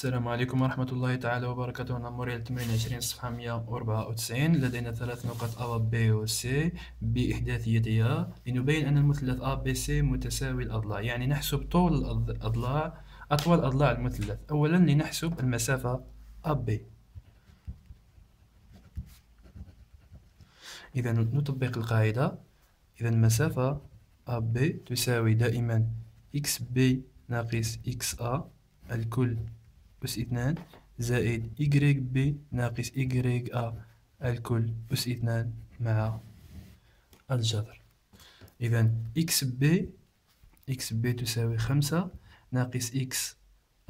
السلام عليكم ورحمة الله تعالى وبركاته. أنا مريل 28 صفحة 194 لدينا ثلاث نقط A B و C بإحداثيتها. لنبين أن المثلث A B C متساوي الأضلاع. يعني نحسب طول الأضلاع أطول أضلاع المثلث أولا لنحسب المسافة AB إذا نطبق القاعدة. إذا المسافة AB تساوي دائما XB ناقص XA الكل أس اثنان زائد Y B ناقص Y A الكل أس اثنان مع الجذر. إذا X B X B تساوي خمسة ناقص X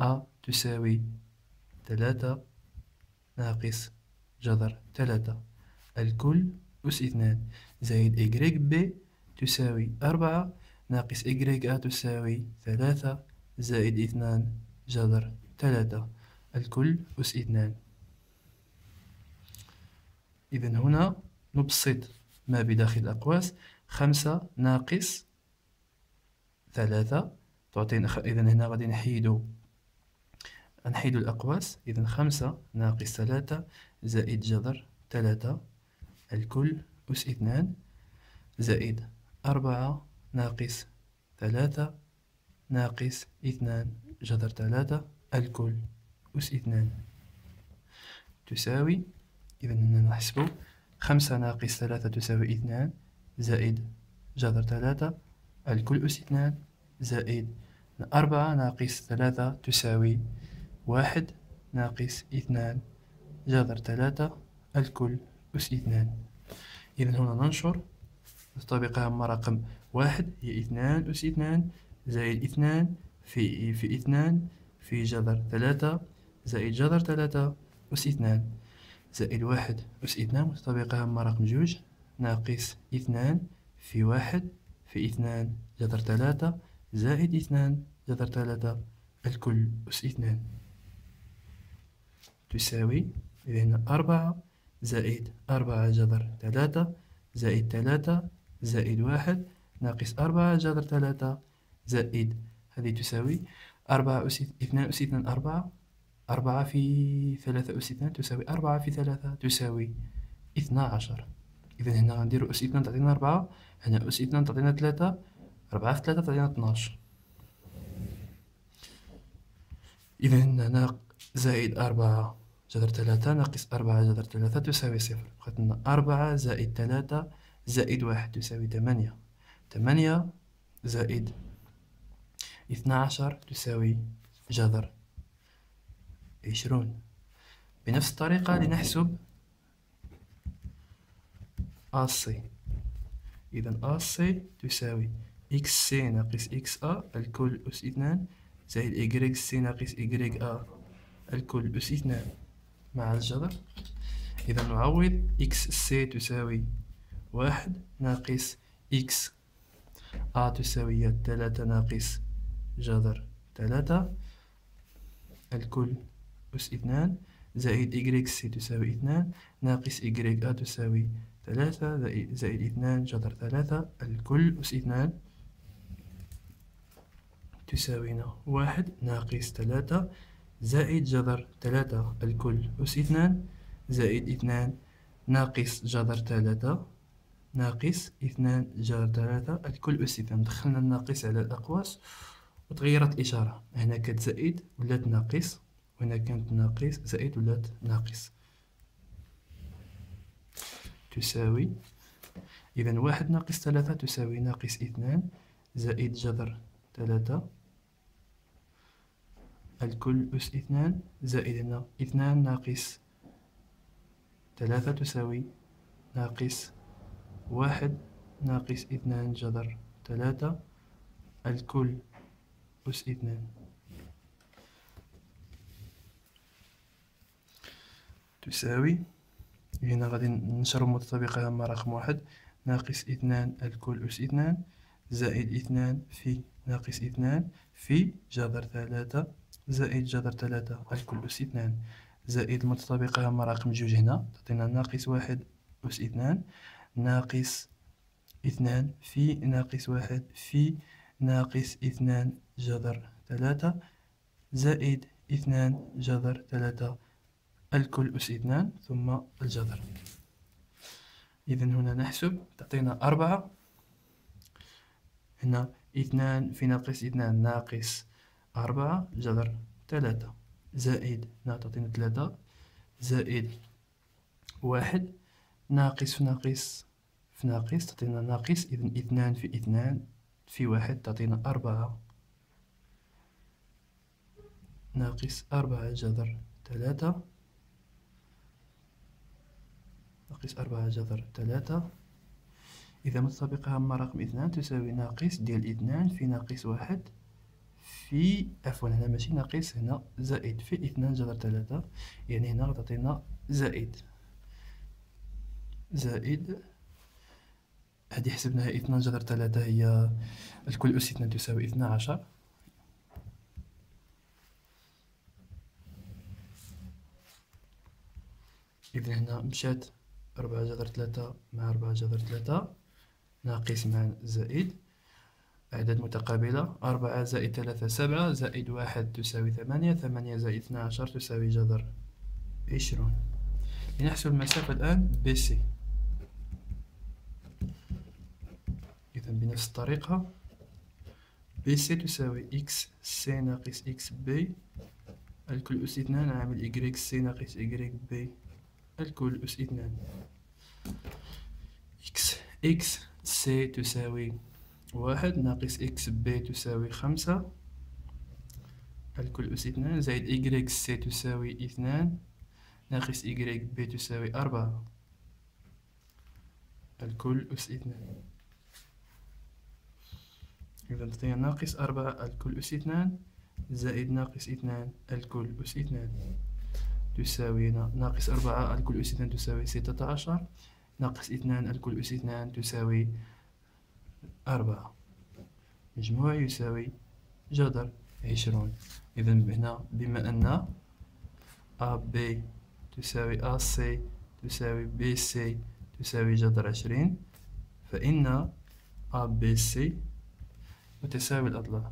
A تساوي ثلاثة ناقص جذر ثلاثة الكل أس اثنان زائد إيكغيك بي تساوي أربعة ناقص إيكغيك أ تساوي ثلاثة زائد اثنان جذر ثلاثة. الكل أس اثنان. إذا هنا نبسط ما بداخل الأقواس. خمسة ناقص ثلاثة. تعطينا إذا هنا غادي نحيدو نحيدو الأقواس. إذا خمسة ناقص ثلاثة زائد جذر ثلاثة. الكل أس اثنان زائد أربعة ناقص ثلاثة ناقص اثنان جذر ثلاثة. الكل أس اثنان. تساوي إذا هنا نحسبو خمسة ناقص ثلاثة تساوي اثنان زائد جذر ثلاثة. الكل أس اثنان زائد أربعة ناقص ثلاثة تساوي واحد ناقص اثنان جذر ثلاثة. الكل أس اثنان. إذا هنا ننشر. نطبقها مع رقم واحد هي اثنان أس اثنان زائد اثنان في في اثنان في جذر ثلاثة زائد جذر ثلاثة أس اثنان. زائد واحد أس اثنان متطابقة مع رقم جوج ناقص اثنان في واحد في اثنان جذر ثلاثة زائد اثنان جذر ثلاثة الكل أس اثنان. تساوي إذا أربعة زائد أربعة جذر ثلاثة زائد ثلاثة زائد واحد ناقص أربعة جذر ثلاثة زائد. هذه تساوي أربعة أس اثنان أس اثنان أربعة. أربعة في ثلاثة أس اثنان تساوي. أربعة في ثلاثة تساوي اثنا عشر إذا هنا غنديرو أس اثنان تعطينا أربعة. هنا أس اثنان تعطينا ثلاثة. أربعة في ثلاثة تعطينا اثناش. إذا هنا زائد أربعة جذر ثلاثة ناقص أربعة جذر ثلاثة تساوي صفر. بقات لنا أربعة زائد ثلاثة زائد واحد تساوي ثمانية. ثمانية زائد اثنا عشر تساوي جذر. عشرون. بنفس الطريقة لنحسب أسي إذا أسي تساوي X C ناقص X A الكل أس اثنان زائد C ناقص A الكل أس اثنان مع الجذر. إذا نعوض X C تساوي واحد ناقص X A تساوي ثلاثة ناقص جذر ثلاثة. الكل أس اثنان. زائد إيكغيك سي تساوي اثنان. ناقص إيكغيك أ تساوي ثلاثة. زائد اثنان جذر ثلاثة. الكل أس اثنان تساوينا واحد. ناقص ثلاثة. زائد جذر ثلاثة. الكل أس اثنان. زائد اثنان ناقص جذر ثلاثة. ناقص اثنان جذر ثلاثة. الكل أس اثنان. دخلنا الناقص على الأقواس. وتغيرت الإشارة هنا كانت زائد ولات ناقص وهنا كانت ناقص زائد ولات ناقص. تساوي. إذا واحد ناقص ثلاثة تساوي ناقص اثنان زائد جذر ثلاثة. الكل أس اثنان زائد هنا اثنان ناقص ثلاثة تساوي ناقص واحد ناقص اثنان جذر ثلاثة. الكل أس اثنان تساوي هنا غادي نشرو متطابقة مع رقم واحد ناقص اثنان الكل أس اثنان زائد اثنان في ناقص اثنان في جذر ثلاثة زائد جذر ثلاثة الكل أس اثنان زائد المتطابقة مع رقم جوج هنا تعطينا ناقص واحد أس اثنان ناقص اثنان في ناقص واحد في ناقص اثنان جذر ثلاثة زائد اثنان جذر ثلاثة الكل أس اثنان ثم الجذر. إذا هنا نحسب تعطينا أربعة. هنا اثنان في ناقص اثنان ناقص أربعة جذر ثلاثة. زائد هنا تعطينا ثلاثة. زائد واحد ناقص في ناقص في ناقص تعطينا ناقص إذا اثنان في اثنان في واحد تعطينا أربعة. ناقص أربعة جذر ثلاثة ناقص أربعة جذر ثلاثة إذا متطابقة مع رقم اثنان تساوي ناقص ديال اثنان في ناقص واحد في عفوا هنا ماشي ناقص هنا زائد. في اثنان جذر ثلاثة يعني هنا غتعطينا زائد. زائد هذه حسبناها إثنان جذر ثلاثة هي الكل أس اثنان تساوي اثنا عشر. إذا هنا مشات أربعة جذر ثلاثة مع أربعة جذر ثلاثة. ناقص مع زائد. أعداد متقابلة أربعة زائد ثلاثة سبعة زائد واحد تساوي ثمانية ثمانية زائد اثنا عشر تساوي جذر عشرون. لنحسب المسافة الآن B C بنفس الطريقة. B C تساوي X C ناقص X B الكل أس اثنان عامل Y C ناقص Y B الكل أس اثنان. X X C تساوي واحد ناقص X B تساوي خمسة. الكل أس اثنان زائد Y C تساوي اثنان ناقص Y B تساوي أربعة. الكل أس اثنان. إذا تعطينا ناقص أربعة الكل أس اثنان زائد ناقص اثنان الكل أس اثنان. تساوي ناقص أربعة الكل أس اثنان تساوي ستة عشر. ناقص اثنان الكل أس اثنان تساوي أربعة. مجموع يساوي جذر عشرون. إذا هنا بما أن بي تساوي سي تساوي سي تساوي جذر عشرين. فإن أ متساوي الأضلاع.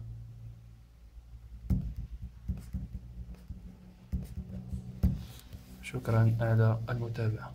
شكرا على المتابعة